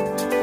Bye.